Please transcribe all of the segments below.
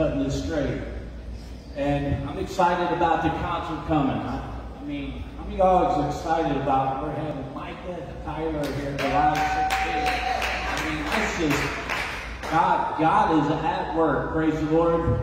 cutting this straight. And I'm excited about the concert coming. I, I mean, how many y'all is excited about we're having Micah Tyler here July 16th? I mean, that's just God. God is at work. Praise the Lord.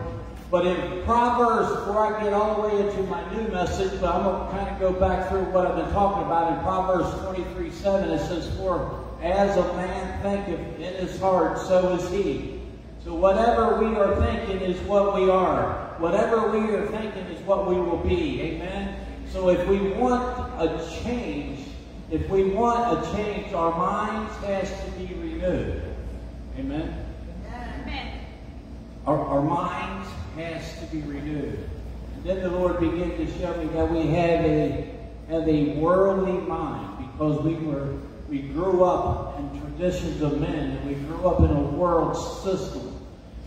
But in Proverbs, before I get all the way into my new message, but I'm going to kind of go back through what I've been talking about. In Proverbs 23 7, it says, For as a man thinketh in his heart, so is he. So whatever we are thinking is what we are. Whatever we are thinking is what we will be. Amen? So if we want a change, if we want a change, our minds has to be renewed. Amen? Amen. Our, our minds has to be renewed. And then the Lord began to show me that we have a have a worldly mind because we were we grew up in traditions of men and we grew up in a world system.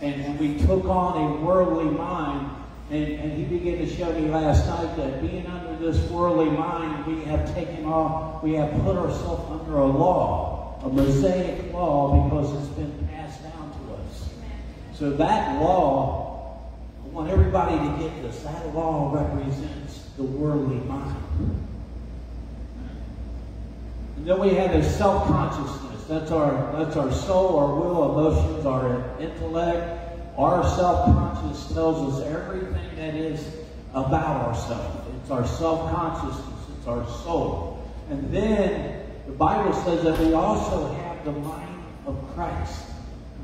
And, and we took on a worldly mind and, and, he began to show me last night that being under this worldly mind, we have taken off, we have put ourselves under a law, a Mosaic law, because it's been passed down to us. So that law I want everybody to get this. That law represents the worldly mind. And then we have a self-consciousness. That's our that's our soul, our will, emotions, our intellect. Our self-conscious tells us everything that is about ourselves. It's our self-consciousness. It's our soul. And then the Bible says that we also have the mind of Christ.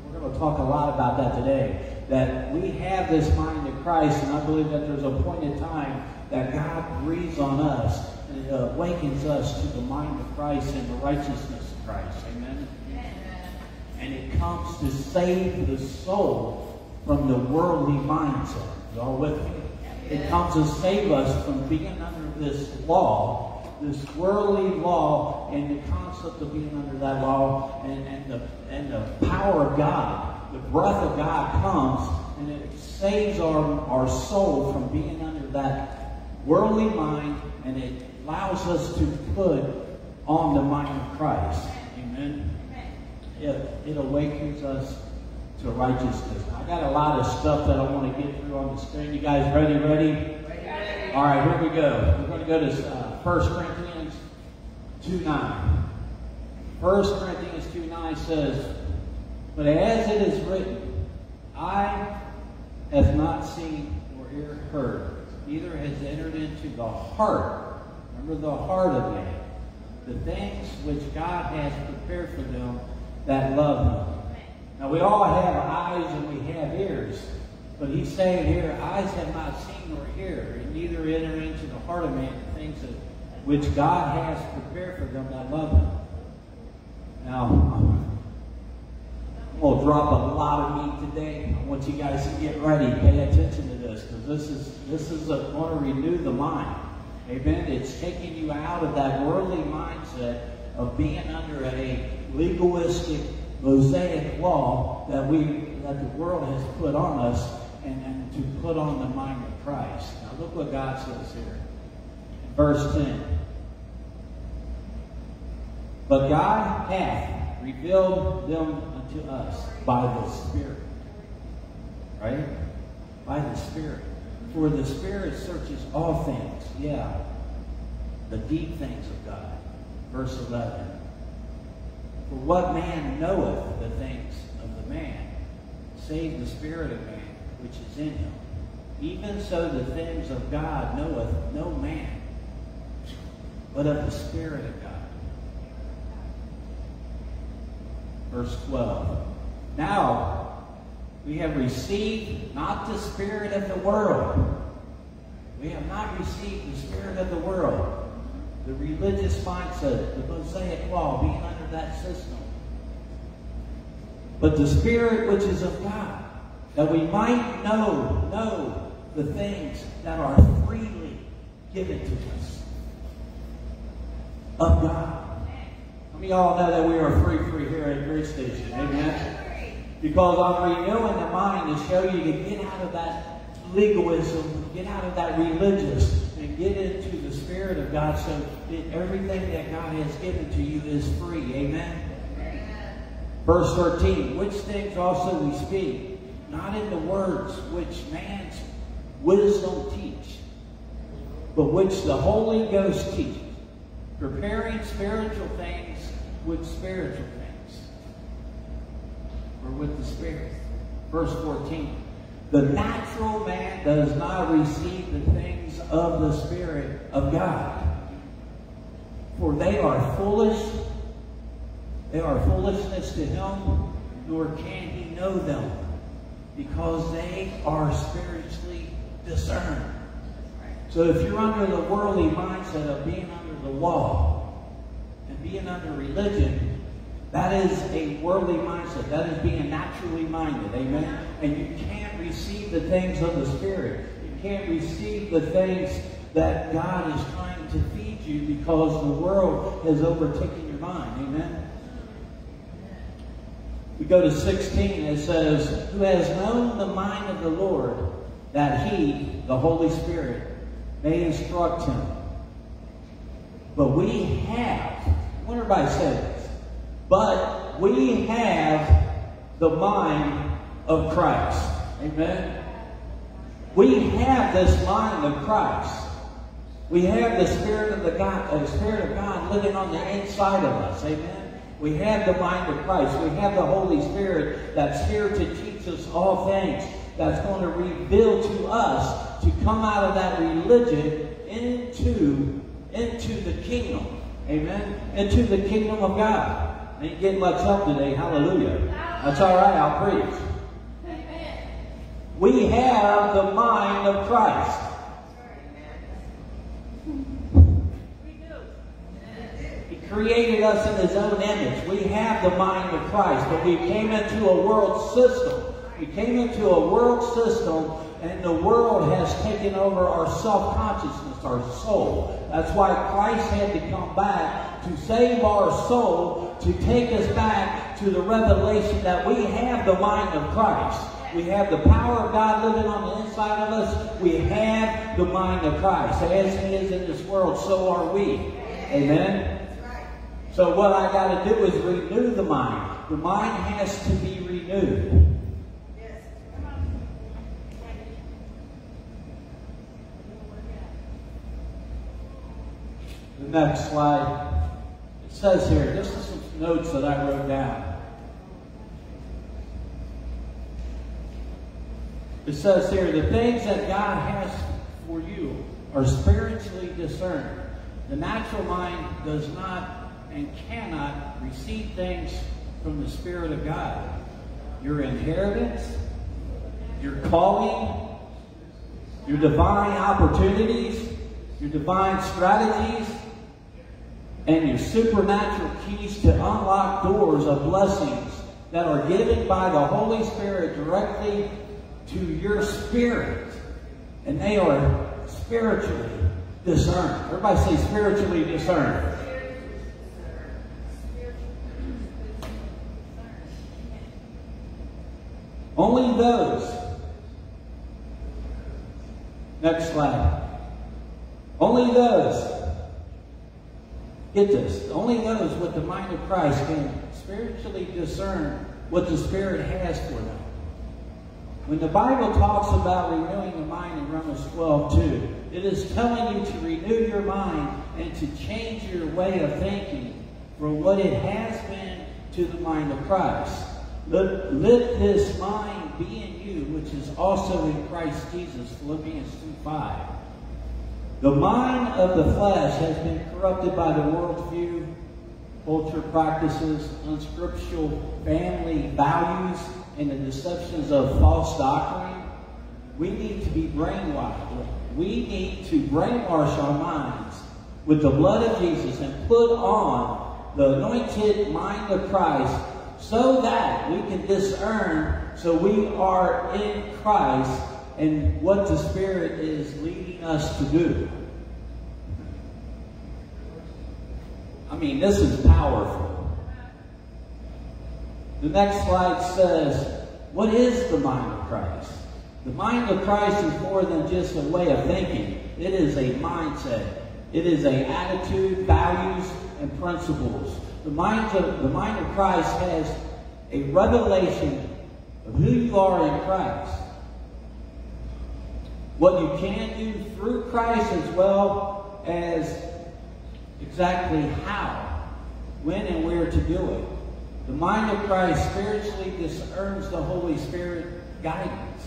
And we're going to talk a lot about that today that we have this mind of Christ, and I believe that there's a point in time that God breathes on us and awakens us to the mind of Christ and the righteousness Christ. Amen? Amen. And it comes to save the soul from the worldly mindset. Y'all with me? It comes to save us from being under this law, this worldly law, and the concept of being under that law, and, and the and the power of God the breath of God comes and it saves our, our soul from being under that worldly mind and it allows us to put on the mind of Christ. Amen. It, it awakens us to righteousness. I got a lot of stuff that eye want to get through on the screen. You guys ready? Ready? ready. All right, here we go. We're going to go to uh, 1 Corinthians 2 9. 1 Corinthians 2 9 says, but as it is written, I has not seen or ear heard, neither has entered into the heart, remember the heart of man, the things which God has prepared for them that love him. Now we all have eyes and we have ears, but he's saying here, eyes have not seen nor hear, and neither enter into the heart of man the things that, which God has prepared for them that love him. Now, I'm going to drop a lot of meat today. I want you guys to get ready. Pay attention to this because this is this is going to renew the mind. Amen. It's taking you out of that worldly mindset of being under a legalistic Mosaic law that we that the world has put on us and, and to put on the mind of Christ. Now look what God says here. Verse 10. But God hath revealed them unto us by the Spirit. Right? By the Spirit. For the Spirit searches all things. Yeah. The deep things of God. Verse 11. For what man knoweth the things of the man, save the Spirit of man which is in him? Even so the things of God knoweth no man, but of the Spirit of God. verse 12. Now, we have received not the spirit of the world. We have not received the spirit of the world. The religious mindset, the Mosaic law, being under that system. But the spirit which is of God, that we might know, know the things that are freely given to us of God we all know that we are free free here at Grace Station? Amen. Because I'm renewing the mind to show you to get out of that legalism, get out of that religious, and get into the Spirit of God so that everything that God has given to you is free. Amen. Verse 13, which things also we speak, not in the words which man's wisdom teach, but which the Holy Ghost teaches, preparing spiritual things with spiritual things, or with the Spirit. Verse 14. The natural man does not receive the things of the Spirit of God, for they are foolish. They are foolishness to him, nor can he know them, because they are spiritually discerned. So if you're under the worldly mindset of being under the law and being under religion, that is a worldly mindset. That is being naturally minded. Amen. And you can't receive the things of the Spirit. You can't receive the things that God is trying to feed you because the world has overtaken your mind. Amen. We go to 16. It says, Who has known the mind of the Lord, that he, the Holy Spirit, may instruct him. But we have, what everybody this, but we have the mind of Christ. Amen. We have this mind of Christ. We have the Spirit of the God, the Spirit of God living on the inside of us. Amen. We have the mind of Christ. We have the Holy Spirit that's here to teach us all things. That's going to reveal to us to come out of that religion into, into the kingdom. Amen. Into the kingdom of God. Ain't getting much help today. Hallelujah. That's all right. I'll preach. We have the mind of Christ. He created us in His own image. We have the mind of Christ, but we came into a world system. We came into a world system, and the world has taken over our self-consciousness, our soul. That's why Christ had to come back to save our soul, to take us back to the revelation that we have the mind of Christ. We have the power of God living on the inside of us. We have the mind of Christ. As He is in this world, so are we. Amen. So what I got to do is renew the mind. The mind has to be renewed. Next slide. It says here, this is some notes that I wrote down. It says here, the things that God has for you are spiritually discerned. The natural mind does not and cannot receive things from the Spirit of God. Your inheritance, your calling, your divine opportunities, your divine strategies, and your supernatural keys to unlock doors of blessings that are given by the Holy Spirit directly to your spirit. And they are spiritually discerned. Everybody say spiritually discerned. Only those. Next slide. Only those. Get this. Only those with the mind of Christ can spiritually discern what the Spirit has for them. When the Bible talks about renewing the mind in Romans 12, 2, it is telling you to renew your mind and to change your way of thinking from what it has been to the mind of Christ. Let, let this mind be in you, which is also in Christ Jesus, Philippians 2, 5. The mind of the flesh has been corrupted by the worldview, culture practices, unscriptural family values, and the deceptions of false doctrine, we need to be brainwashed. We need to brainwash our minds with the blood of Jesus and put on the anointed mind of Christ so that we can discern so we are in Christ and what the Spirit is leading us to do. I mean, this is powerful. The next slide says, what is the mind of Christ? The mind of Christ is more than just a way of thinking. It is a mindset. It is a attitude, values, and principles. The mind of, the mind of Christ has a revelation of who you are in Christ. What you can do through Christ as well as exactly how, when, and where to do it. The mind of Christ spiritually discerns the Holy Spirit guidance.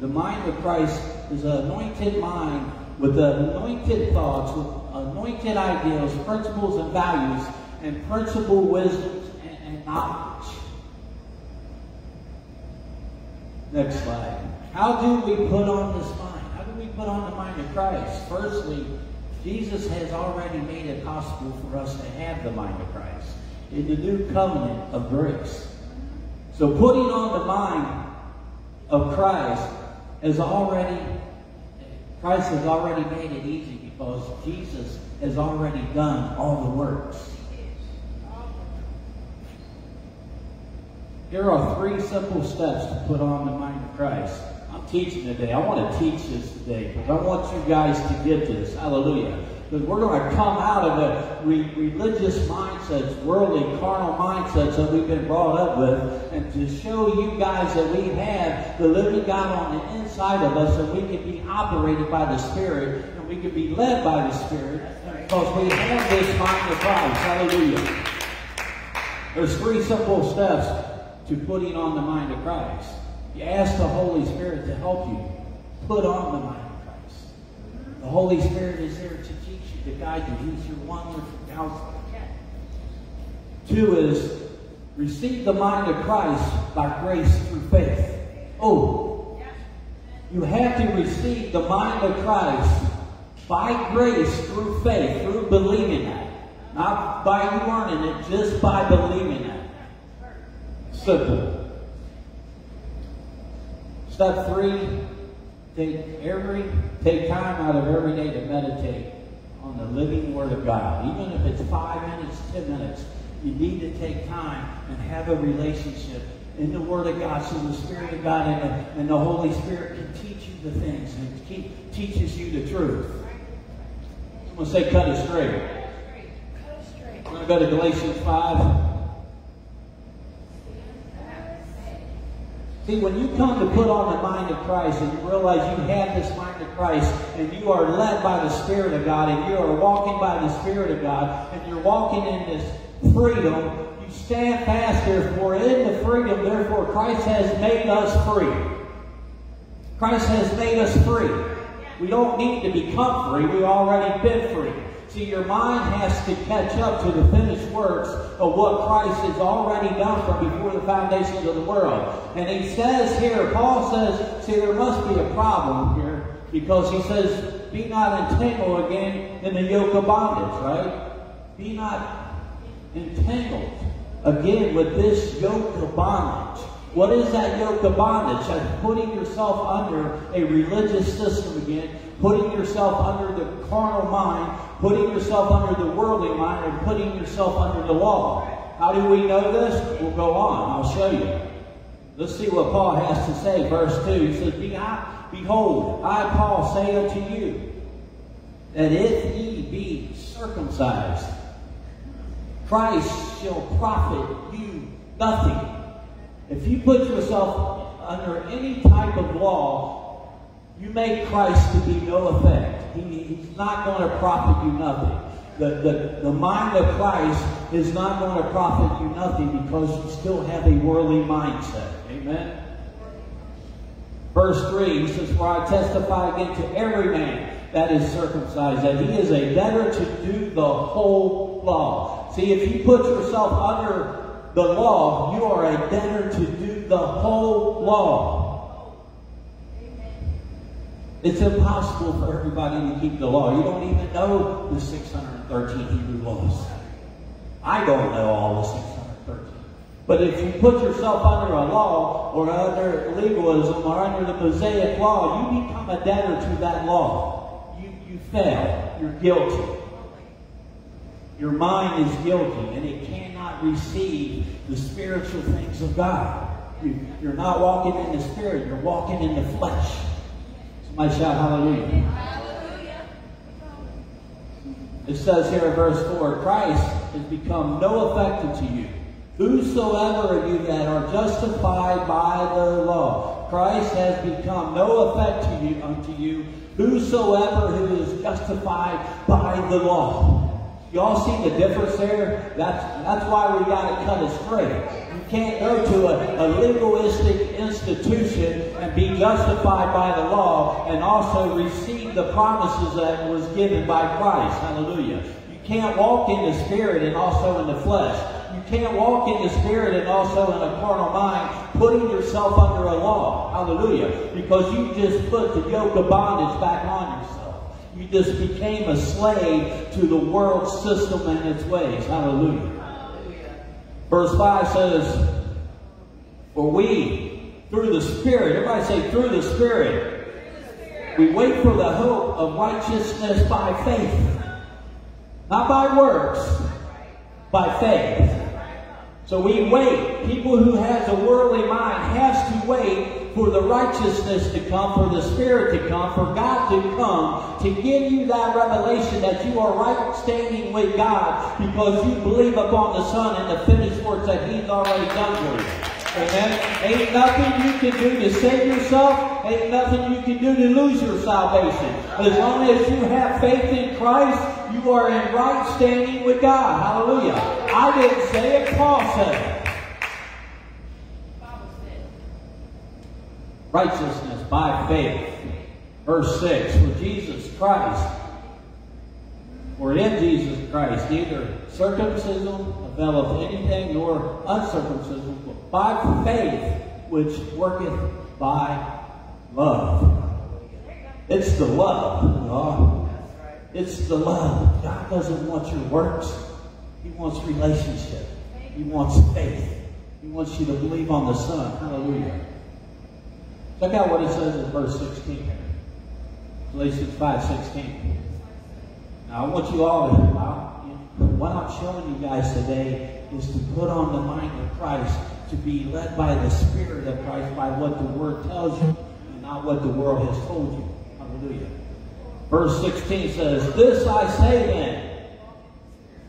The mind of Christ is an anointed mind with anointed thoughts, with anointed ideals, principles and values, and principle wisdoms and, and knowledge. Next slide. How do we put on this mind? How do we put on the mind of Christ? Firstly, Jesus has already made it possible for us to have the mind of Christ in the new covenant of grace. So putting on the mind of Christ has already, Christ has already made it easy because Jesus has already done all the works. Here are three simple steps to put on the mind of Christ. Teaching today. I want to teach this today because I want you guys to get this. Hallelujah. Because we're going to come out of the re religious mindsets, worldly, carnal mindsets that we've been brought up with, and to show you guys that we have the living God on the inside of us, and we can be operated by the Spirit, and we can be led by the Spirit, because we have this mind of Christ. Hallelujah. There's three simple steps to putting on the mind of Christ. You ask the Holy Spirit to help you put on the mind of Christ. The Holy Spirit is there to teach you, to guide you. He's your wonderful counselor. Two is receive the mind of Christ by grace through faith. Oh, you have to receive the mind of Christ by grace through faith, through believing it. Not by you earning it, just by believing it. Simple. Step three, take every take time out of every day to meditate on the living Word of God. Even if it's five minutes, ten minutes, you need to take time and have a relationship in the Word of God so the Spirit of God and the, and the Holy Spirit can teach you the things and keep, teaches you the truth. I'm going to say cut it straight. We're going to go to Galatians 5. See, when you come to put on the mind of Christ and you realize you have this mind of Christ and you are led by the Spirit of God and you are walking by the Spirit of God and you're walking in this freedom, you stand fast, therefore, in the freedom, therefore, Christ has made us free. Christ has made us free. We don't need to become free. We've already been free. See, your mind has to catch up to the finished works of what Christ has already done from before the foundations of the world. And he says here, Paul says, see, there must be a problem here because he says, be not entangled again in the yoke of bondage, right? Be not entangled again with this yoke of bondage. What is that yoke of bondage? That's putting yourself under a religious system again, putting yourself under the carnal mind, putting yourself under the worldly mind, or putting yourself under the law. How do we know this? We'll go on. I'll show you. Let's see what Paul has to say. Verse 2, he says, Behold, I, Paul, say unto you, that if ye be circumcised, Christ shall profit you nothing. If you put yourself under any type of law, you make Christ to be no effect. He, he's not going to profit you nothing. The, the, the mind of Christ is not going to profit you nothing because you still have a worldly mindset. Amen? Verse 3, he says, For I testify again to every man that is circumcised, that he is a debtor to do the whole law. See, if you put yourself under the law, you are a debtor to do the whole law. It's impossible for everybody to keep the law. You don't even know the 613 Hebrew laws. I don't know all the 613. But if you put yourself under a law or under legalism or under the Mosaic law, you become a debtor to that law. You, you fail. You're guilty. Your mind is guilty and it cannot receive the spiritual things of God. You, you're not walking in the spirit, you're walking in the flesh. My shout hallelujah. hallelujah. It says here in verse 4 Christ has become no effect unto you. Whosoever of you that are justified by the law, Christ has become no effect to you unto you. Whosoever who is justified by the law. Y'all see the difference there? That's that's why we got to cut it straight. Can't go to a, a legalistic institution and be justified by the law and also receive the promises that was given by Christ. Hallelujah. You can't walk in the spirit and also in the flesh. You can't walk in the spirit and also in a carnal mind, putting yourself under a law. Hallelujah. Because you just put the yoke of bondage back on yourself. You just became a slave to the world system and its ways. Hallelujah. Verse 5 says, For we, through the Spirit, everybody say, through the Spirit, we wait for the hope of righteousness by faith. Not by works, by faith. So we wait. People who has a worldly mind has to wait for the righteousness to come, for the Spirit to come, for God to come, to give you that revelation that you are right standing with God because you believe upon the Son and the finished works that He's already done for you. Amen. Ain't nothing you can do to save yourself. Ain't nothing you can do to lose your salvation. As long as you have faith in Christ, you are in right standing with God. Hallelujah. I didn't say it, Paul said it. Righteousness by faith. Verse 6 For Jesus Christ, or in Jesus Christ, neither circumcision availeth anything nor uncircumcision, but by faith which worketh by love. It's the love. It's the love. God doesn't want your works. He wants relationship. He wants faith. He wants you to believe on the Son. Hallelujah. Check out what it says in verse 16 Galatians 5 16. Now, I want you all to, hear what I'm showing you guys today is to put on the mind of Christ, to be led by the Spirit of Christ, by what the Word tells you, and not what the world has told you. Hallelujah. Verse 16 says, This I say then,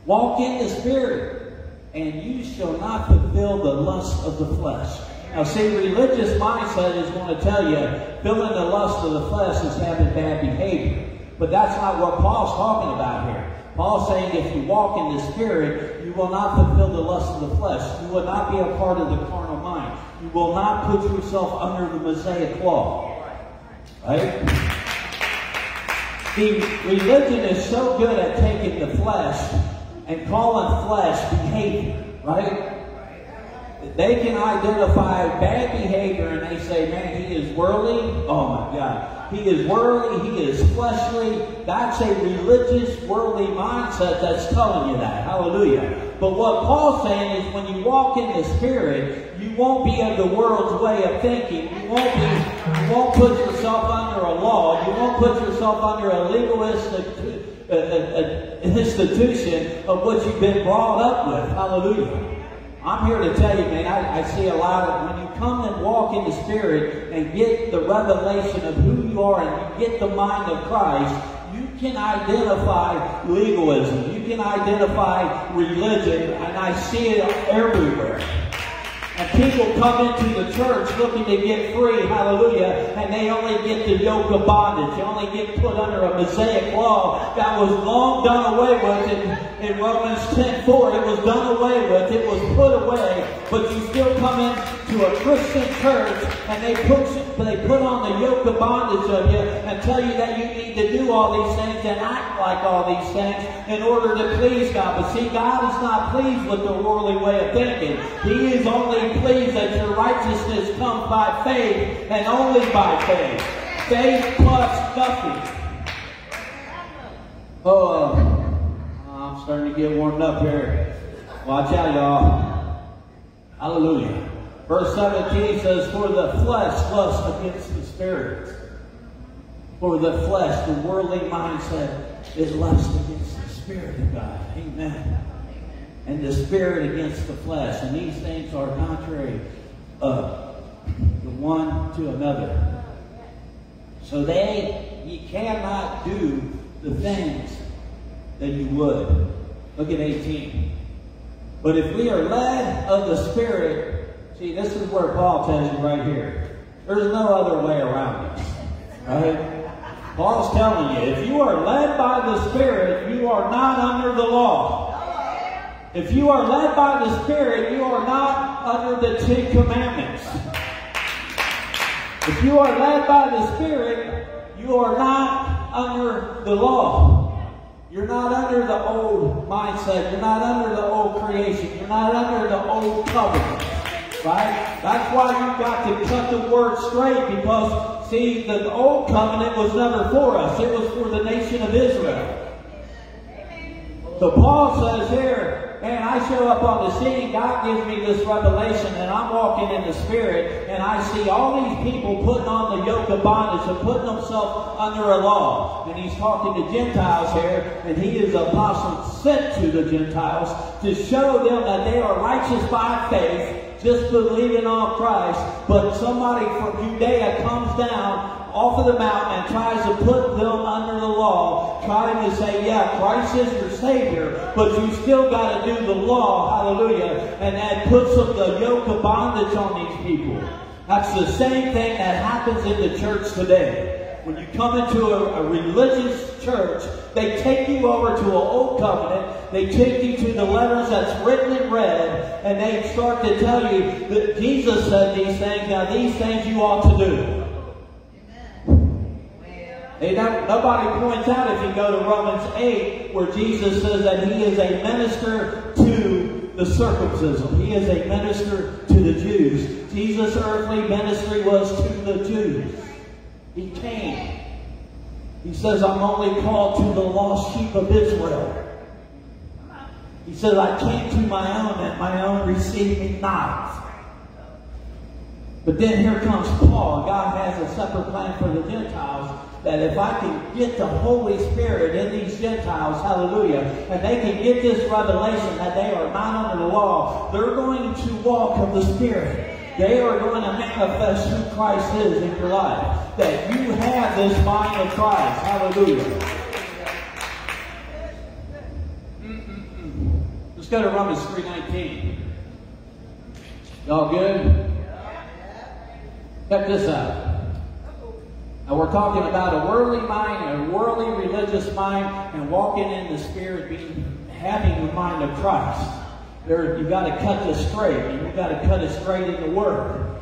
walk in the Spirit, and you shall not fulfill the lust of the flesh. Now, see, religious mindset is going to tell you filling the lust of the flesh is having bad behavior. But that's not what Paul's talking about here. Paul's saying if you walk in the Spirit, you will not fulfill the lust of the flesh. You will not be a part of the carnal mind. You will not put yourself under the Mosaic law. Right? The religion is so good at taking the flesh and calling flesh behavior, right? They can identify bad behavior and they say, man, he is worldly. Oh my God. He is worldly. He is fleshly. That's a religious, worldly mindset that's telling you that. Hallelujah. But what Paul's saying is when you walk in the Spirit, you won't be of the world's way of thinking. You won't be, you won't put yourself under a law. You won't put yourself under a legalistic uh, uh, uh, institution of what you've been brought up with. Hallelujah. I'm here to tell you, man, I, I, see a lot of, when you come and walk in the Spirit and get the revelation of who you are and you get the mind of Christ, you can identify legalism. You can identify religion, and I see it everywhere. And people come into the church looking to get free, hallelujah, and they only get the yoke of bondage. They only get put under a Mosaic law that was long done away with in, in Romans 10 4. It was done away with, it was put away, but you still come into a Christian church and they put, they put on the yoke of bondage of you and tell you that you need to do all these things and act like all these things in order to please God. But see, God is not pleased with the worldly way of thinking. He is only pleased that your righteousness comes by faith and only by faith. Faith plus nothing. Oh, uh, I'm starting to get warmed up here. Watch out, y'all. Hallelujah. Verse 17 says, For the flesh lusts against the spirit. For the flesh, the worldly mindset, is lust against the spirit of God. Amen and the spirit against the flesh. And these things are contrary uh, the one to another. So they, you cannot do the things that you would. Look at 18. But if we are led of the Spirit, see, this is where Paul tells you right here. There's no other way around this. Right? Paul's telling you, if you are led by the Spirit, you are not under the law. If you are led by the Spirit, you are not under the Ten Commandments. If you are led by the Spirit, you are not under the law. You're not under the old mindset. You're not under the old creation. You're not under the old covenant. Right? That's why you've got to cut the word straight because, see, the old covenant was never for us. It was for the nation of Israel. So Paul says here, man, I show up on the scene, God gives me this revelation, and I'm walking in the Spirit, and I see all these people putting on the yoke of bondage and putting themselves under a law. And he's talking to Gentiles here, and he is the apostle sent to the Gentiles to show them that they are righteous by faith, just believing on Christ, but somebody from Judea comes down off of the mountain and tries to put them under the law, trying to say, yeah, Christ is your Savior, but you still got to do the law, hallelujah, and that puts them the yoke of bondage on these people. That's the same thing that happens in the church today. When you come into a, a religious church, they take you over to an old covenant, they take you to the letters that's written in red, and they start to tell you that Jesus said these things, now these things you ought to do. Nobody points out if you go to Romans 8 where Jesus says that he is a minister to the circumcision. He is a minister to the Jews. Jesus' earthly ministry was to the Jews. He came. He says, I'm only called to the lost sheep of Israel. He says, I came to my own and my own received me not. But then here comes Paul. God has a separate plan for the Gentiles that if I can get the Holy Spirit in these Gentiles, hallelujah, and they can get this revelation that they are not under the law, they're going to walk of the Spirit. They are going to manifest who Christ is in your life. That you have this mind of Christ. Hallelujah. Let's go to Romans 3.19. Y'all good? Check this out. Now we're talking about a worldly mind, a worldly religious mind, and walking in the Spirit, being having the mind of Christ. There, you got to cut this straight, and you got to cut it straight in the Word.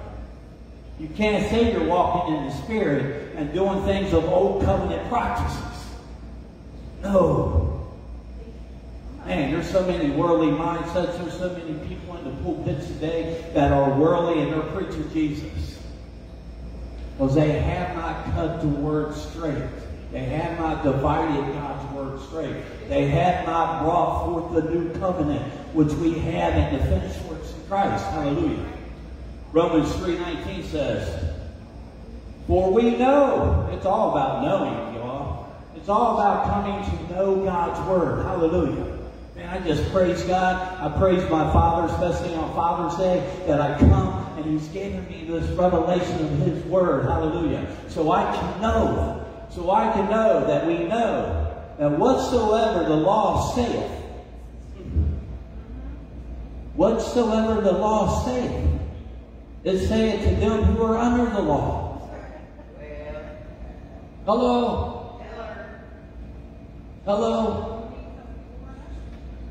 You can't say you're walking in the Spirit and doing things of old covenant practices. No. Man, there's so many worldly mindsets. There's so many people in the pulpits today that are worldly and they're preaching Jesus. Because they have not cut the word straight. They have not divided God's word straight. They have not brought forth the new covenant, which we have in the finished works of Christ. Hallelujah. Romans 3.19 says, For we know, it's all about knowing, y'all. It's all about coming to know God's word. Hallelujah. Man, I just praise God. I praise my Father, especially on Father's Day, that I come and He's given me this revelation of His Word. Hallelujah. So I can know. So I can know that we know that whatsoever the law saith, whatsoever the law saith, it saith to them who are under the law. Hello? Hello?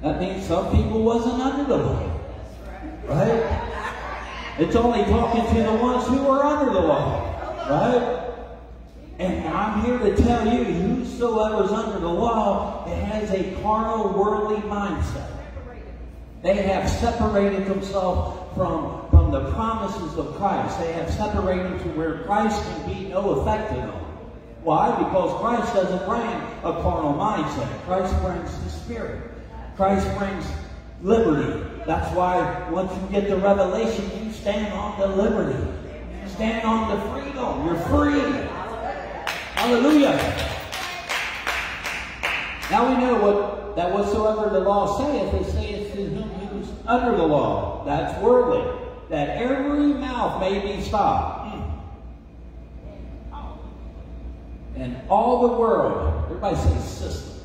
That means some people wasn't under the law. Right? It's only talking to the ones who are under the law. Right? And I'm here to tell you, whosoever is under the law, it has a carnal, worldly mindset. They have separated themselves from, from the promises of Christ. They have separated to where Christ can be no effect in them. Why? Because Christ doesn't bring a carnal mindset. Christ brings the Spirit. Christ brings liberty. That's why once you get the revelation, you stand on the liberty. Stand on the freedom. You're free. Hallelujah. Now we know what that whatsoever the law saith, it saith to whom who's under the law. That's worldly. That every mouth may be stopped. Hmm. And all the world, everybody say system.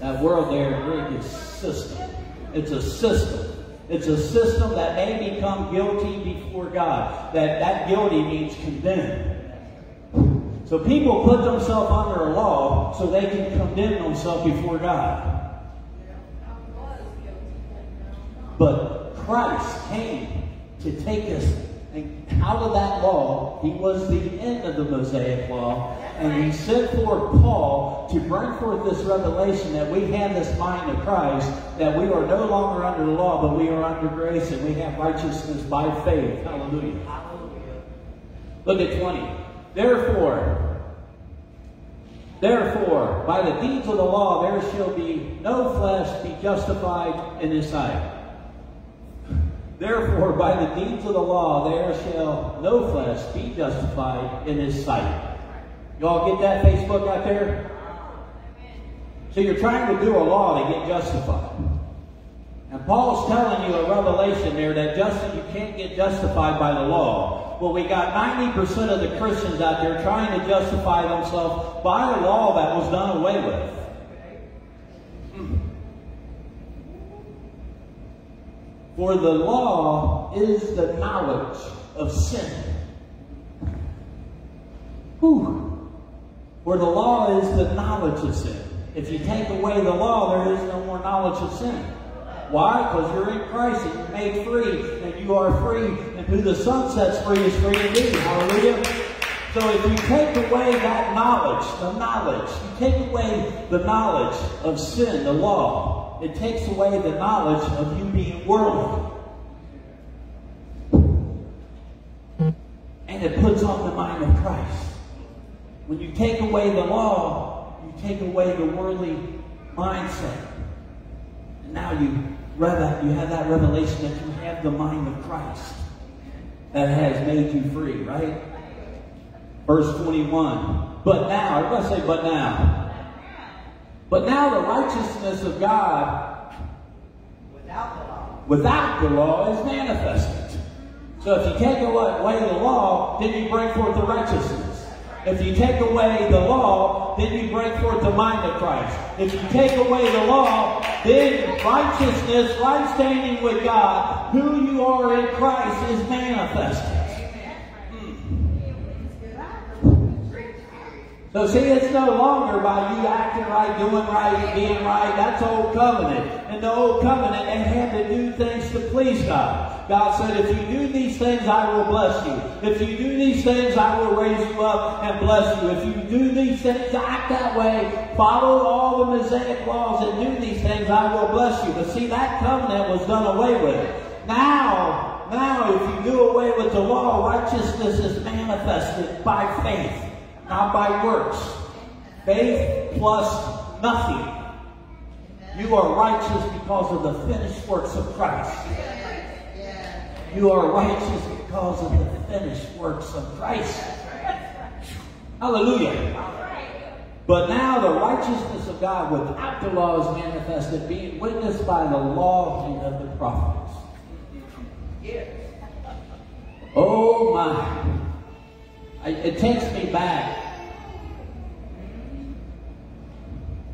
That world there in Greek is system. It's a system. It's a system that may become guilty before God. That that guilty means condemned. So people put themselves under a law so they can condemn themselves before God. But Christ came to take us out of that law. He was the end of the Mosaic law. And he sent forth Paul to bring forth this revelation that we have this mind of Christ, that we are no longer under the law, but we are under grace and we have righteousness by faith. Hallelujah. Hallelujah. Look at 20. Therefore, therefore, by the deeds of the law there shall be no flesh be justified in his sight. Therefore, by the deeds of the law there shall no flesh be justified in his sight. Y'all get that Facebook out there? So you're trying to do a law to get justified. And Paul's telling you a revelation there that Justin, you can't get justified by the law. Well, we got 90% of the Christians out there trying to justify themselves by a law that was done away with. For the law is the knowledge of sin. Whew. For the law is the knowledge of sin. If you take away the law, there is no more knowledge of sin. Why? Because you're in Christ and you're made free, and you are free, and who the Son sets free is free indeed. Hallelujah. So if you take away that knowledge, the knowledge, you take away the knowledge of sin, the law, it takes away the knowledge of you being worldly. And it puts on the mind of Christ. When you take away the law, you take away the worldly mindset. And now you, you have that revelation that you have the mind of Christ that has made you free, right? Verse 21. But now, I'm going to say, but now. But now the righteousness of God without without the law is manifested. So if you take away the law, then you bring forth the righteousness. If you take away the law, then you bring forth the mind of Christ. If you take away the law, then righteousness, right standing with God, who you are in Christ, is manifested. So see, it's no longer by you acting right, doing right, being right. That's old covenant. In the old covenant, they had to do things to please God. God said, if you do these things, I will bless you. If you do these things, I will raise you up and bless you. If you do these things, act that way, follow all the Mosaic laws and do these things, I will bless you. But see, that covenant was done away with. Now, now, if you do away with the law, righteousness is manifested by faith not by works. Faith plus nothing. You are righteous because of the finished works of Christ. You are righteous because of the finished works of Christ. Hallelujah. But now the righteousness of God without the law is manifested, being witnessed by the law and of the prophets. Oh my. It takes me back.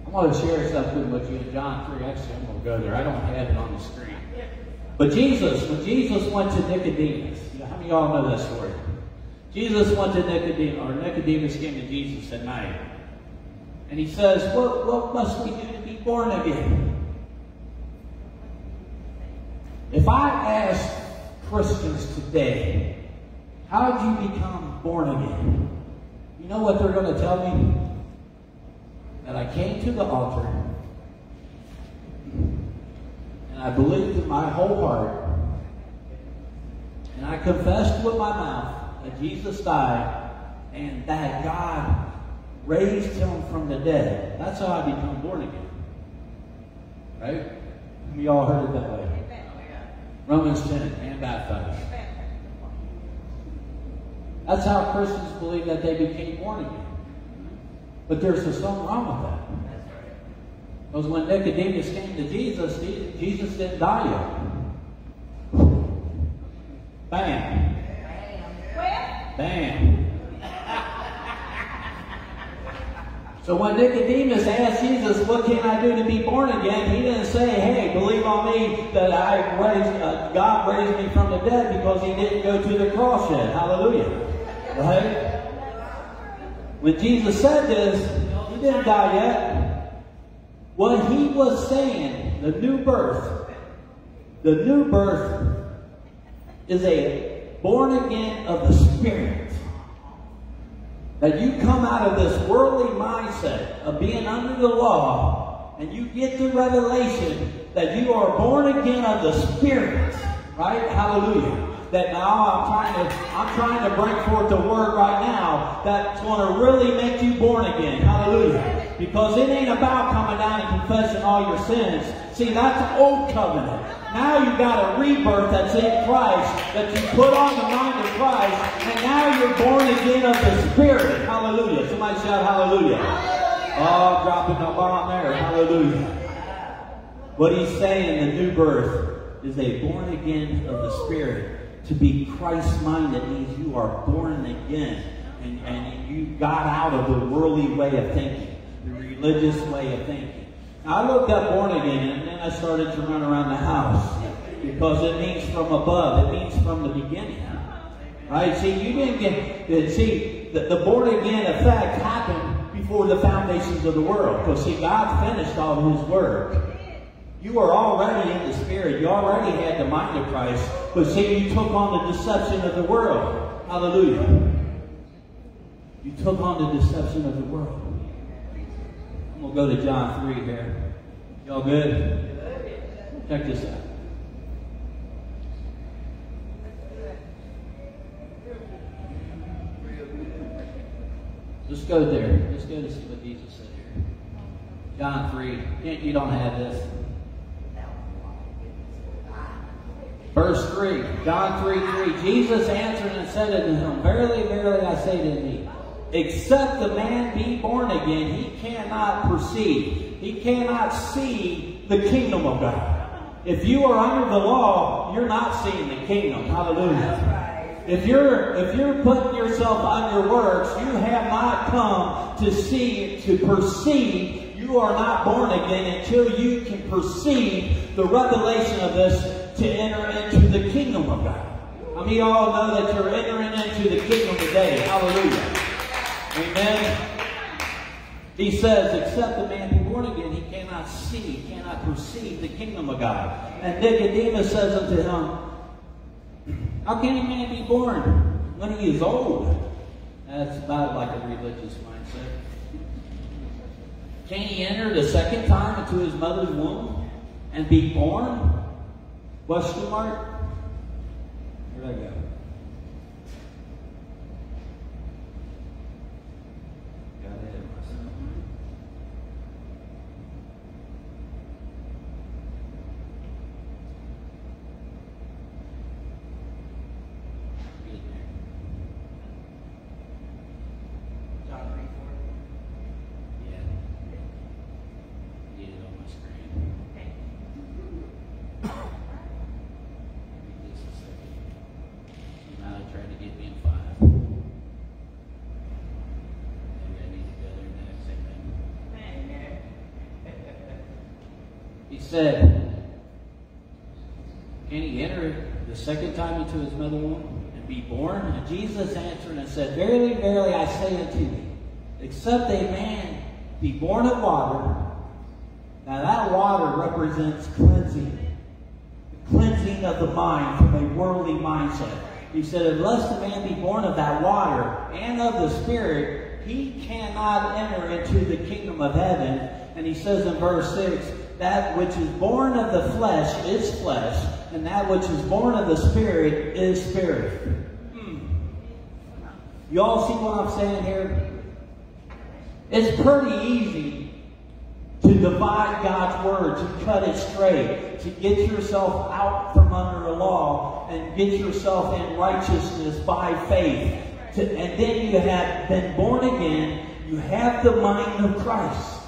I'm going to share something with you in John 3. Actually, I'm going to go there. I don't have it on the screen. But Jesus, when Jesus went to Nicodemus, you know, how many of y'all know that story? Jesus went to Nicodemus, or Nicodemus came to Jesus at night. And he says, what, what must we do to be born again? If I ask Christians today, how did you become born again? You know what they're going to tell me? That I came to the altar and I believed in my whole heart and I confessed with my mouth that Jesus died and that God raised him from the dead. That's how I become born again. Right? We all heard it that way. Oh, Romans 10, and baptized. That's how Christians believe that they became born again. But there's something wrong with that. Because when Nicodemus came to Jesus, Jesus didn't die yet. Bam. Bam. So when Nicodemus asked Jesus, what can I do to be born again? He didn't say, hey, believe on me that I raised, uh, God raised me from the dead because he didn't go to the cross yet. Hallelujah. Right? When Jesus said this, he didn't die yet. What he was saying, the new birth, the new birth is a born again of the Spirit. That you come out of this worldly mindset of being under the law and you get the revelation that you are born again of the Spirit. Right? Hallelujah that now I'm trying to I'm trying to bring forth the word right now that's going to really make you born again. Hallelujah. Because it ain't about coming down and confessing all your sins. See, that's an old covenant. Now you've got a rebirth that's in Christ, that you put on the mind of Christ, and now you're born again of the Spirit. Hallelujah. Somebody shout hallelujah. Oh, dropping a bomb there. Hallelujah. What he's saying, the new birth, is a born again of the Spirit. To be Christ-minded means you are born again and, and you got out of the worldly way of thinking, the religious way of thinking. I looked up born again and then I started to run around the house because it means from above. It means from the beginning. Right? See, you didn't get, see, the, the born again effect happened before the foundations of the world. Because see, God finished all his work. You were already in the Spirit. You already had the mind of Christ. But see, you took on the deception of the world. Hallelujah. You took on the deception of the world. I'm going to go to John 3 here. Y'all good? Check this out. Let's go there. Let's go to see what Jesus said here. John 3. You don't have this. Verse 3, John 3 3. Jesus answered and said unto him, Verily, verily, I say to thee, except the man be born again, he cannot perceive. He cannot see the kingdom of God. If you are under the law, you're not seeing the kingdom. Hallelujah. If you're if you're putting yourself on your works, you have not come to see to perceive. You are not born again until you can perceive the revelation of this to enter into the kingdom of God. I mean, you all know that you're entering into the kingdom today. Hallelujah. Amen. He says, except a man be born again, he cannot see, he cannot perceive the kingdom of God. And Nicodemus says unto him, How can a man be born when he is old? That's about like a religious mindset. Can he enter the second time into his mother's womb and be born? Question mark? Where'd I go? said, Can he enter the into his mother womb and be born? And Jesus answered and said, Verily, verily, I say unto thee, except a man be born of water, now that water represents cleansing, the cleansing of the mind from a worldly mindset. He said, unless the man be born of that water and of the Spirit, he cannot enter into the kingdom of heaven. And he says in verse 6, that which is born of the flesh is flesh, and that which is born of the spirit is spirit. Hmm. You all see what I'm saying here? It's pretty easy to divide God's word, to cut it straight, to get yourself out from under the law and get yourself in righteousness by faith. To, and then you have been born again. You have the mind of Christ.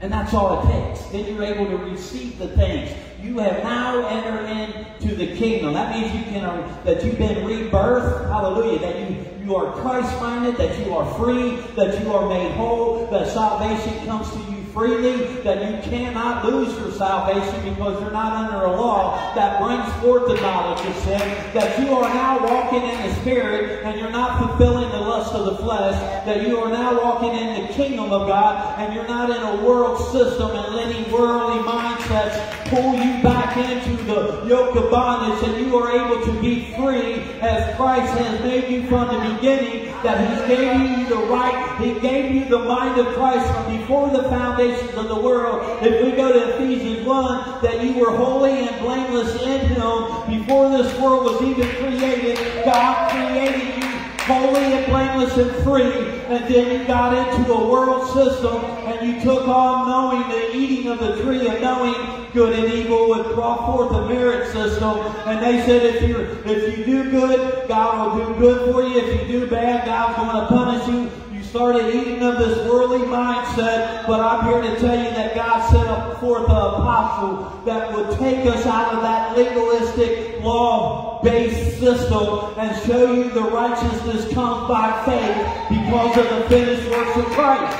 And that's all it takes. Then you're able to receive the things. You have now entered into the kingdom. That means you can uh, that you've been rebirthed. Hallelujah. That you, you are Christ-minded, that you are free, that you are made whole, that salvation comes to you freely, that you cannot lose your salvation because you're not under a law that brings forth the knowledge of sin, that you are now walking in the Spirit and you're not fulfilling the lust of the flesh, that you are now walking in the kingdom of God and you're not in a world system and letting worldly mindsets pull you back into the yoke of bondage, and you are able to be free as Christ has made you from the beginning, that He gave you the right, He gave you the mind of Christ from before the foundations of the world. If we go to Ephesians 1, that you were holy and blameless in Him before this world was even created. God created you holy and blameless and free. And then you got into a world system and you took on knowing the eating of the tree of knowing good and evil would draw forth a merit system. And they said if you if you do good, God will do good for you. If you do bad, God's going to punish you started eating of this worldly mindset, but I'm here to tell you that God sent forth an apostle that would take us out of that legalistic, law-based system and show you the righteousness comes by faith because of the finished works of Christ.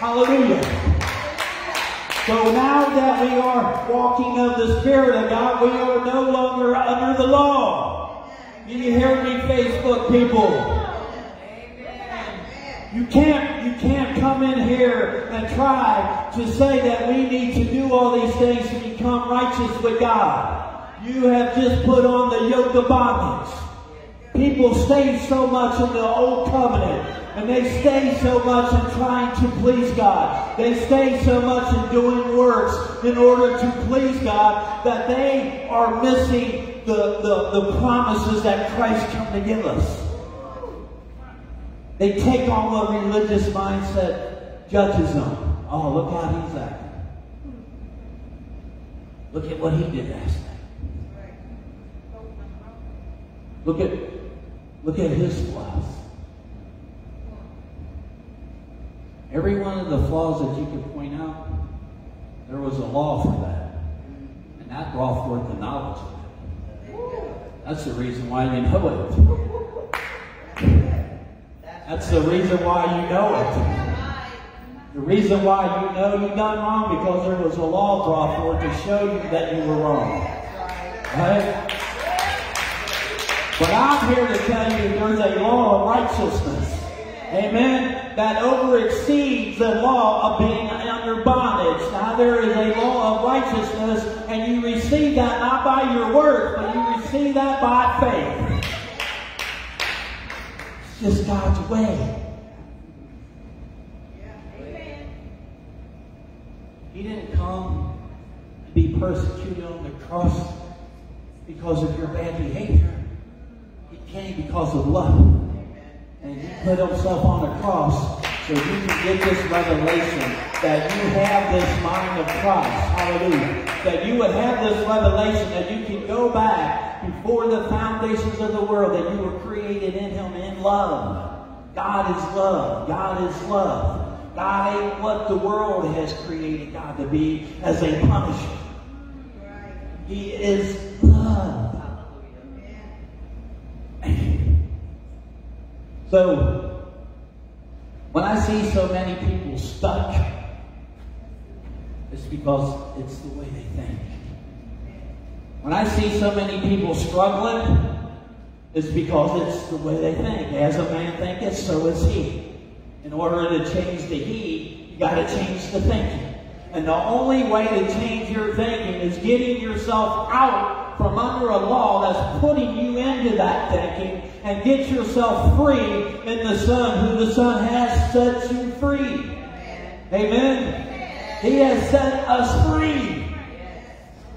Hallelujah. So now that we are walking of the Spirit of God, we are no longer under the law. You hear me, Facebook people? You can't, you can't come in here and try to say that we need to do all these things to become righteous with God. You have just put on the yoke of bondage. People stay so much in the old covenant and they stay so much in trying to please God. They stay so much in doing works in order to please God that they are missing the, the, the promises that Christ come to give us. They take on what religious mindset judges them. Oh, look how he's acting. Look at what he did last night. Look at look at his flaws. Every one of the flaws that you could point out, there was a law for that. And that brought forth the knowledge of it. That's the reason why you know it. That's the reason why you know it. The reason why you know you've done wrong because there was a law brought forth to show you that you were wrong. Right? But I'm here to tell you there's a law of righteousness. Amen. That over exceeds the law of being under bondage. Now there is a law of righteousness, and you receive that not by your works, but you receive that by faith just God's way. He didn't come to be persecuted on the cross because of your bad behavior. He came because of love. And he put himself on the cross so you can get this revelation that you have this mind of Christ. Hallelujah. That you would have this revelation that you can go back before the foundations of the world, that you were created in him in love. God is love. God is love. God ain't what the world has created God to be as a punisher. He is love. So, when I see so many people stuck, it's because it's the way they think. When I see so many people struggling, it's because it's the way they think. As a man thinketh, so is he. In order to change the he, you got to change the thinking. And the only way to change your thinking is getting yourself out from under a law that's putting you into that thinking and get yourself free in the Son, who the Son has set you free. Amen. He has set us free.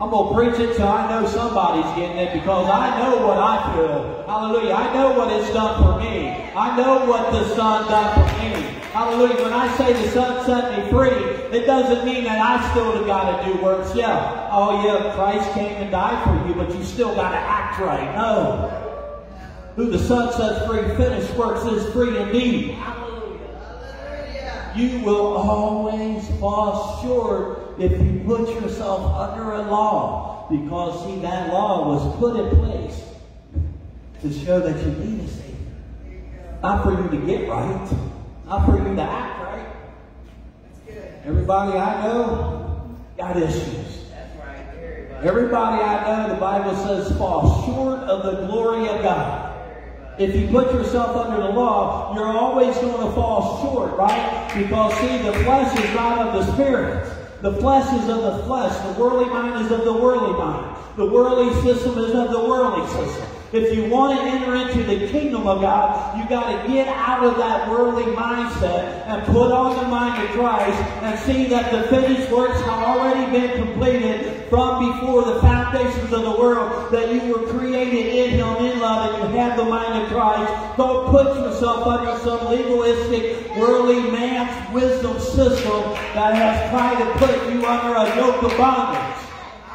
I'm going to preach it till I know somebody's getting it because I know what I feel. Hallelujah. I know what it's done for me. I know what the Son done for me. Hallelujah. When I say the Son set me free, it doesn't mean that I still got to do works. Yeah. Oh, yeah, Christ came and died for you, but you still got to act right. No. Who the Son sets free, finished works is free indeed. Hallelujah. Hallelujah. You will always fall short if you put yourself under a law. Because, see, that law was put in place to show that you need a Savior. Not for you to get right. Not for you to act right. That's good. Everybody I know got issues. That's right. Everybody. Everybody I know, the Bible says, fall short of the glory of God. If you put yourself under the law, you're always going to fall short, right? Because see, the flesh is not of the spirit. The flesh is of the flesh. The worldly mind is of the worldly mind. The worldly system is of the worldly system. If you want to enter into the kingdom of God, you got to get out of that worldly mindset and put on the mind of Christ and see that the finished works have already been completed from before the foundations of the world, that you were created in Him love and you have the mind of Christ. Don't put yourself under some legalistic, worldly man's wisdom system that has tried to put you under a yoke of bondage.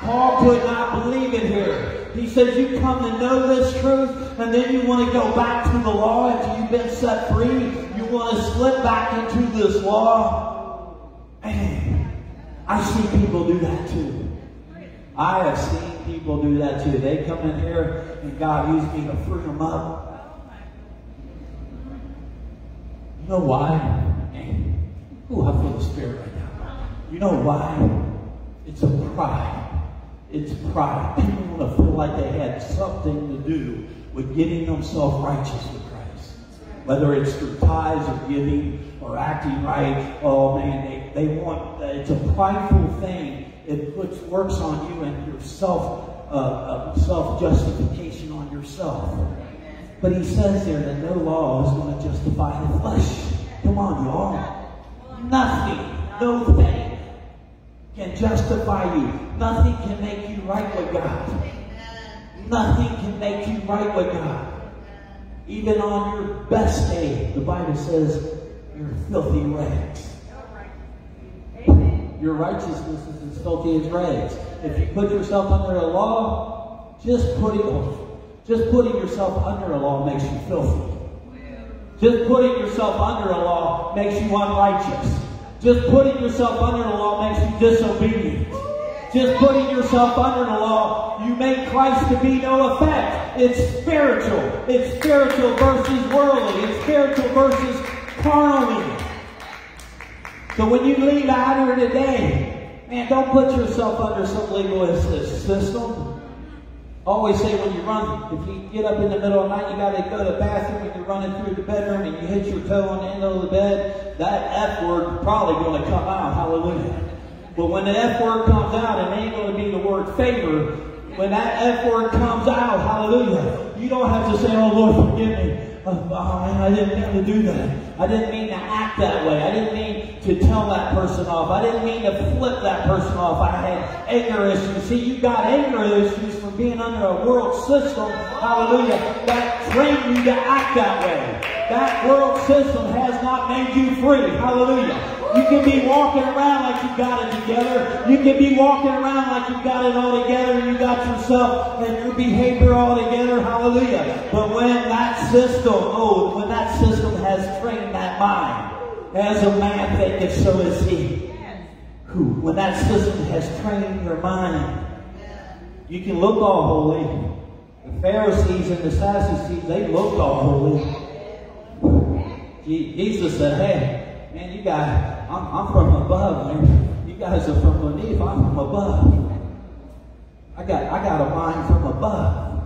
Paul could not believe it here. He says you come to know this truth and then you want to go back to the law after you've been set free. You want to slip back into this law. And I see people do that too. I have seen people do that too. They come in here and God used me to free them up. You know why? Ooh, I feel the spirit right now. You know why? It's a pride. It's pride. People want to feel like they had something to do with getting themselves righteous with Christ. Whether it's through tithes or giving or acting right. Oh man, they, they want, it's a prideful thing. It puts works on you and your self, uh, uh, self-justification on yourself. But he says there that no law is going to justify the flesh. Come on, y'all. Nothing, no thing can justify you. Nothing can make you right with God. Nothing can make you right with God. Even on your best day, the Bible says you're filthy rags. Your righteousness is as filthy as rags. If you put yourself under a law, just putting just putting yourself under a law makes you filthy. Just putting yourself under a law makes you unrighteous. Just putting yourself under the law makes you disobedient. Just putting yourself under the law, you make Christ to be no effect. It's spiritual. It's spiritual versus worldly. It's spiritual versus carnally. So when you leave out here today, man, don't put yourself under some legalistic system. Always say when you run, if you get up in the middle of the night, you got to go to the bathroom and you're running through the bedroom and you hit your toe on the end of the bed, that F word probably going to come out. Hallelujah. But when the F word comes out, it ain't going to be the word favor. When that F word comes out, hallelujah, you don't have to say, oh Lord, forgive me. Oh, I didn't mean to do that. I didn't mean act that way. I didn't mean to tell that person off. I didn't mean to flip that person off. I had anger issues. See, you got anger issues being under a world system, hallelujah, that trained you to act that way. That world system has not made you free. Hallelujah. You can be walking around like you got it together. You can be walking around like you got it all together and you got yourself and your behavior all together. Hallelujah. But when that system, oh, when that system has trained that mind, as a man thinketh, so is he. Who, when that system has trained your mind, you can look all holy. The Pharisees and the Sadducees, they looked all holy. Jesus said, hey, man, you guys, I'm, I'm from above, man. You guys are from beneath. I'm from above. I got, I got a mind from above.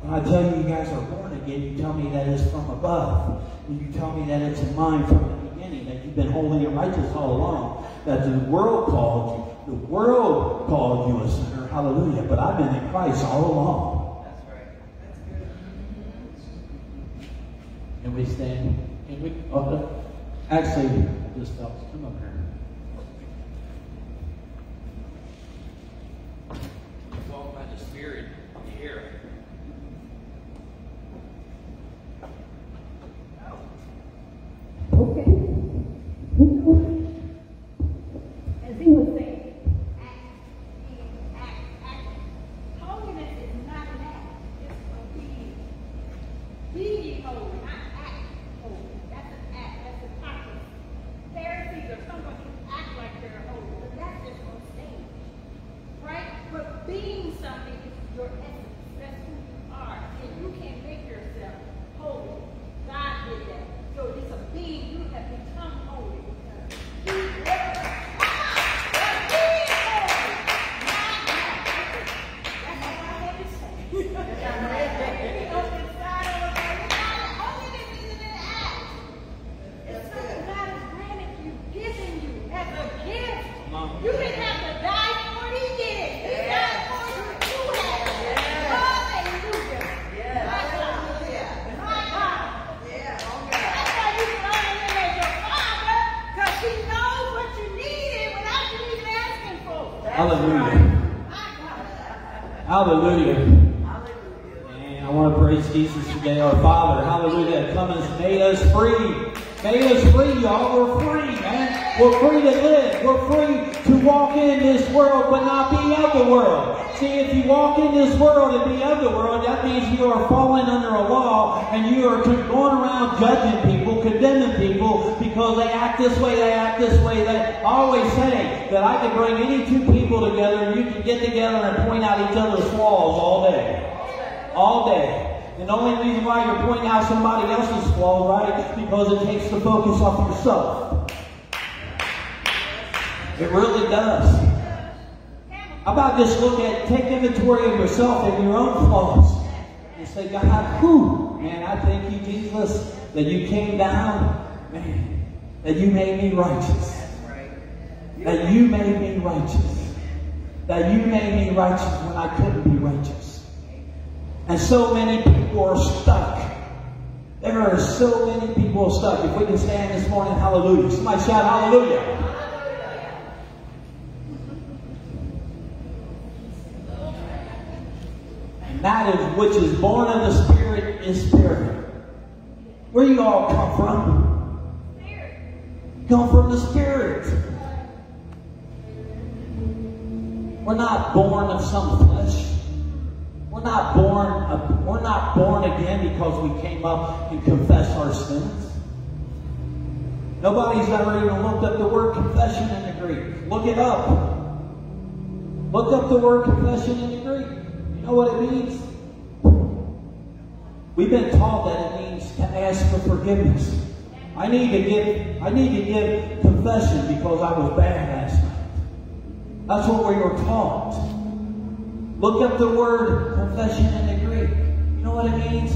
When I tell you you guys are born again, you tell me that it's from above. And you tell me that it's a mind from the beginning, that you've been holy and righteous all along, that the world called you. The world called you a sinner, hallelujah, but I've been in Christ all along. That's right. That's good. And we stand, and we, oh, Actually, fellas, come up here. Walk by the Spirit here. Okay. As he was saying, act, act, act. Holiness is not an act, it's obedience. Be ye holy, not act holy. That's an act, that's a practice. Pharisees are someone who act like they're holy, but that's just on stage. Right? But being something is your essence. That's who you are. And you can't make yourself holy. Hallelujah. Hallelujah. And I want to praise Jesus today, our Father. Hallelujah. Come and made us free. Made us free, y'all. We're free, man. We're free to live. We're free to walk in this world, but not be of the world. See, if you walk in this world and be of the world, that means you are falling under a law and you are going around judging people, condemning people because they act this way, they act this way. They always say that I can bring any two people together and you can get together and point out each other's flaws all day. All day. And the only reason why you're pointing out somebody else's flaws, right, because it takes the focus off yourself. It really does. How about just look at, take inventory of yourself and your own flaws. And say, God, who? Man, I thank you, Jesus, that you came down, man, that you made me righteous. That you made me righteous. That you made me righteous when I couldn't be righteous. And so many people are stuck. There are so many people stuck. If we can stand this morning, hallelujah. Somebody shout hallelujah. That is which is born of the Spirit is Spirit. Where you all come from? Come from the Spirit. We're not born of some flesh. We're not born, we're not born again because we came up and confessed our sins. Nobody's ever even looked up the word confession in the Greek. Look it up. Look up the word confession in the know what it means? We've been taught that it means to ask for forgiveness. I need to give I need to give confession because I was bad last night. That's what we were taught. Look up the word confession in the Greek. You know what it means?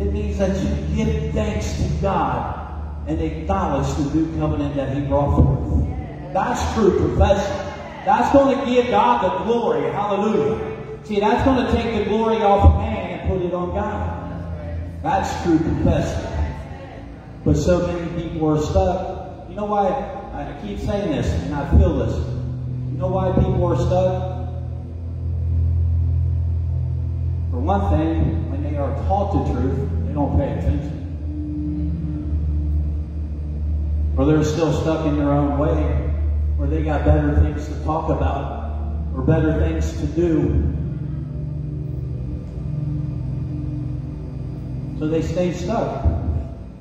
It means that you give thanks to God and acknowledge the new covenant that He brought forth. That's true confession. That's going to give God the glory. Hallelujah. See, that's going to take the glory off of man and put it on God. That's true confession. But so many people are stuck. You know why? I keep saying this, and I feel this. You know why people are stuck? For one thing, when they are taught the truth, they don't pay attention. Or they're still stuck in their own way, or they got better things to talk about, or better things to do. So they stay stuck.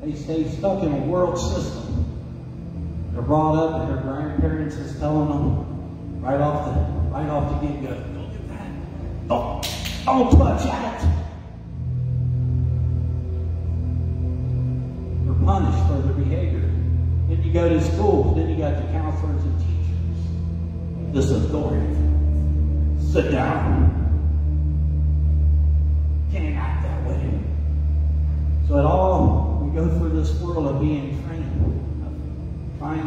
They stay stuck in a world system. They're brought up and their grandparents is telling them right off the right off the get-go, don't do that. Don't don't touch that. They're punished for their behavior. Then you go to school. Then you got the counselors and teachers. This authority. Sit down. Can't act that way. So at all, we go through this world of being trained, of trying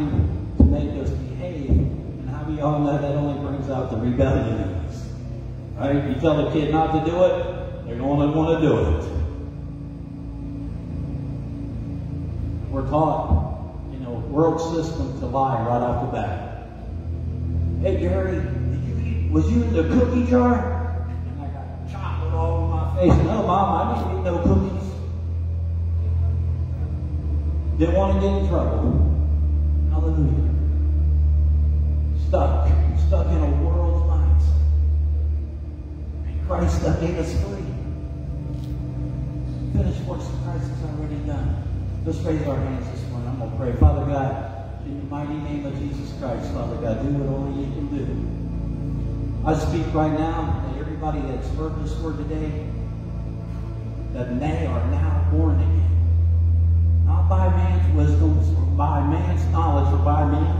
to make us behave. And how we all know that only brings out the rebellion Right? You a kid not to do it, they're going to want to do it. We're taught, you know, world system to lie right off the bat. Hey Gary, did you eat, was you in the cookie jar? And I got chocolate all over my face. No, Mom, I didn't eat no cookies. Didn't want to get in trouble. Hallelujah. Stuck, stuck in a world Christ that made us free. Finished works of Christ has already done. Let's raise our hands this morning. I'm going to pray. Father God, in the mighty name of Jesus Christ, Father God, do what only you can do. I speak right now to everybody that's heard this word today that they are now born again. Not by man's wisdom, or by man's knowledge, or by man's